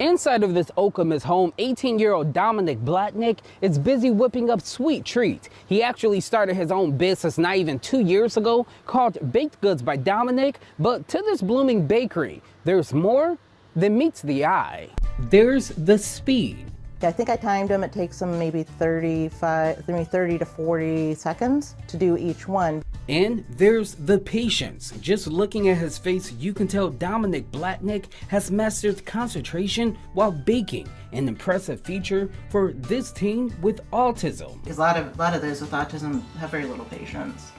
Inside of this Okemos home, 18-year-old Dominic Blatnik is busy whipping up sweet treats. He actually started his own business not even two years ago called Baked Goods by Dominic, but to this blooming bakery, there's more than meets the eye. There's the speed. I think I timed them. It takes them maybe 35, maybe 30 to 40 seconds to do each one. And there's the patience. Just looking at his face, you can tell Dominic Blatnik has mastered concentration while baking, an impressive feature for this teen with autism. Because a lot of, a lot of those with autism have very little patience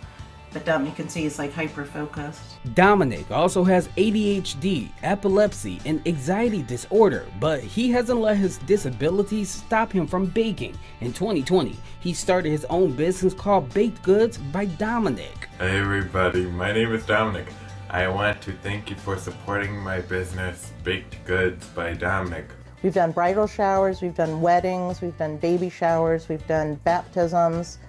but um, you can see he's like hyper focused. Dominic also has ADHD, epilepsy, and anxiety disorder, but he hasn't let his disabilities stop him from baking. In 2020, he started his own business called Baked Goods by Dominic. Hey everybody, my name is Dominic. I want to thank you for supporting my business, Baked Goods by Dominic. We've done bridal showers, we've done weddings, we've done baby showers, we've done baptisms,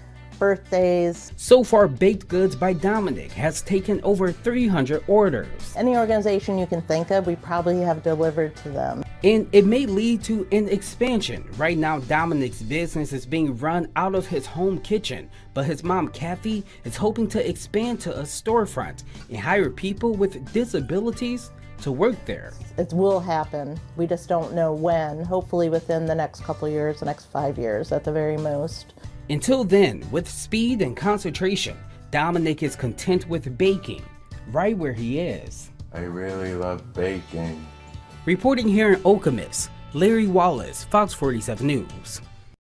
birthdays. So far, Baked Goods by Dominic has taken over 300 orders. Any organization you can think of, we probably have delivered to them. And it may lead to an expansion. Right now, Dominic's business is being run out of his home kitchen, but his mom, Kathy, is hoping to expand to a storefront and hire people with disabilities to work there. It will happen. We just don't know when. Hopefully within the next couple years, the next five years at the very most. Until then, with speed and concentration, Dominic is content with baking, right where he is. I really love baking. Reporting here in Okemos, Larry Wallace, Fox 47 News.